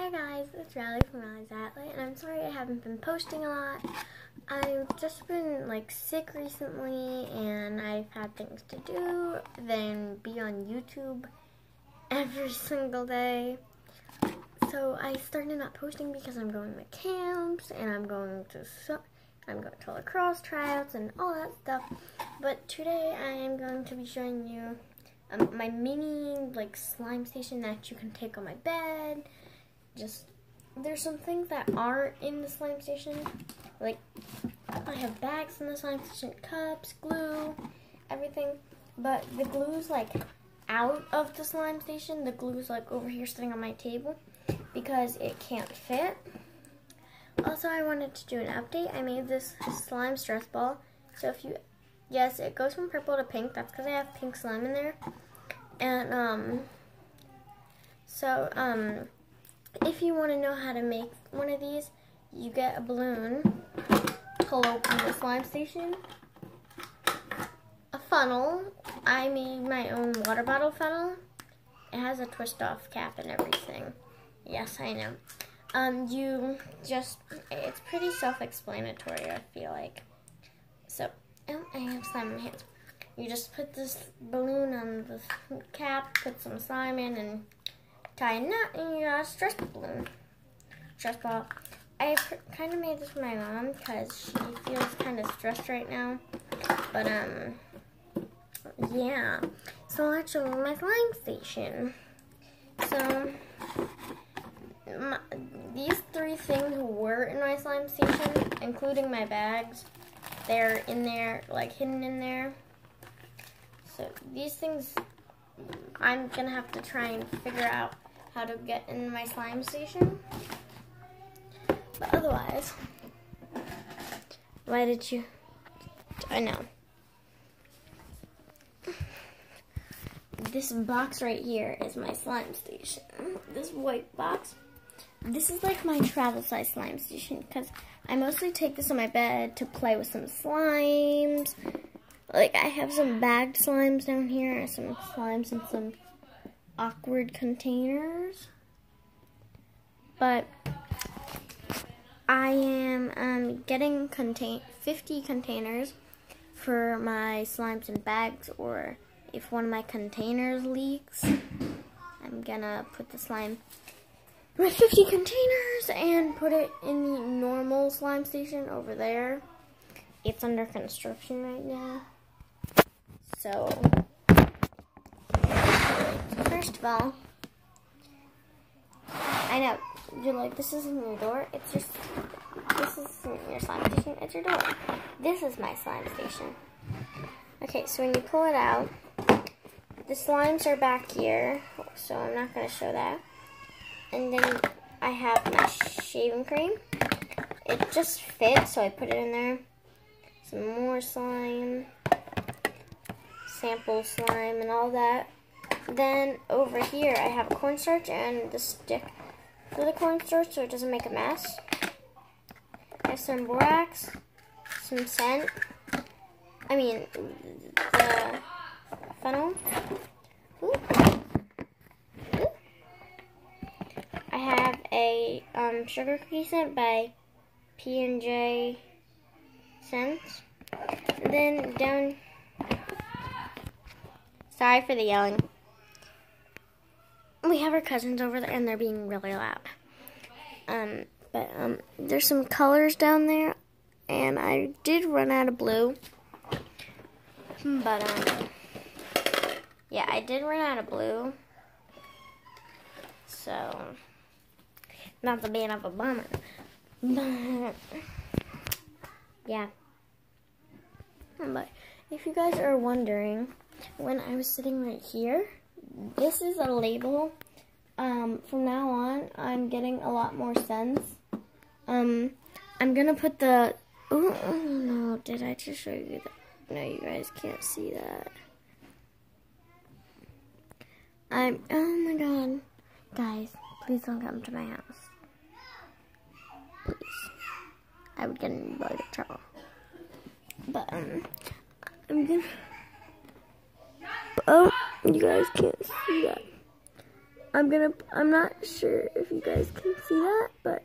Hi guys, it's Riley from Riley's Atlet, and I'm sorry I haven't been posting a lot. I've just been like sick recently, and I've had things to do than be on YouTube every single day. So I started not posting because I'm going to camps, and I'm going to so I'm going to lacrosse tryouts and all that stuff. But today I am going to be showing you um, my mini like slime station that you can take on my bed. Just there's some things that aren't in the slime station. Like I have bags in the slime station, cups, glue, everything. But the glue's like out of the slime station. The glue's like over here sitting on my table because it can't fit. Also, I wanted to do an update. I made this slime stress ball. So if you, yes, it goes from purple to pink. That's because I have pink slime in there. And, um, so, um, if you want to know how to make one of these, you get a balloon to open the slime station. A funnel. I made my own water bottle funnel. It has a twist off cap and everything. Yes, I know. Um, you just, it's pretty self-explanatory, I feel like. So, oh, I have slime in my hands. You just put this balloon on the cap, put some slime in, and tie a knot, and you got stress balloon. Stress ball. I kind of made this for my mom because she feels kind of stressed right now. But, um, yeah. So let's show my slime station. So, my, these three things were in my slime station, including my bags. They're in there, like hidden in there. So these things, I'm gonna have to try and figure out how to get in my slime station. But otherwise, why did you? I know. This box right here is my slime station. This white box this is like my travel size slime station because I mostly take this on my bed to play with some slimes. Like I have some bagged slimes down here, some slimes and some awkward containers. But I am um, getting contain 50 containers for my slimes and bags or if one of my containers leaks, I'm gonna put the slime with 50 containers and put it in the normal slime station over there. It's under construction right now. So, first I know, you're like, this isn't your door, it's just, this isn't your slime station, it's your door. This is my slime station. Okay, so when you pull it out, the slimes are back here, so I'm not going to show that. And then I have my shaving cream. It just fits, so I put it in there. Some more slime, sample slime, and all that. Then over here, I have a cornstarch and the stick for the cornstarch so it doesn't make a mess. I have some borax, some scent. I mean, the funnel. Ooh. Ooh. I have a um, sugar cookie scent by P&J Scents. then down, sorry for the yelling. We have our cousins over there and they're being really loud. Um, but um, there's some colors down there and I did run out of blue. But um, yeah, I did run out of blue. So not the band of a bummer. But, yeah. But if you guys are wondering, when I was sitting right here, this is a label. Um, from now on, I'm getting a lot more sense. Um, I'm gonna put the, oh no, did I just show you that? No, you guys can't see that. I'm, oh my god. Guys, please don't come to my house please. I would get in a lot of trouble. But, um, I'm gonna... Oh, you guys can't see that. I'm gonna, I'm not sure if you guys can see that, but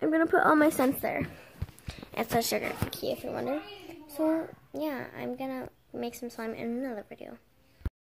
I'm gonna put all my scents there. It's a sugar cookie if you're wondering. So yeah, I'm gonna make some slime in another video.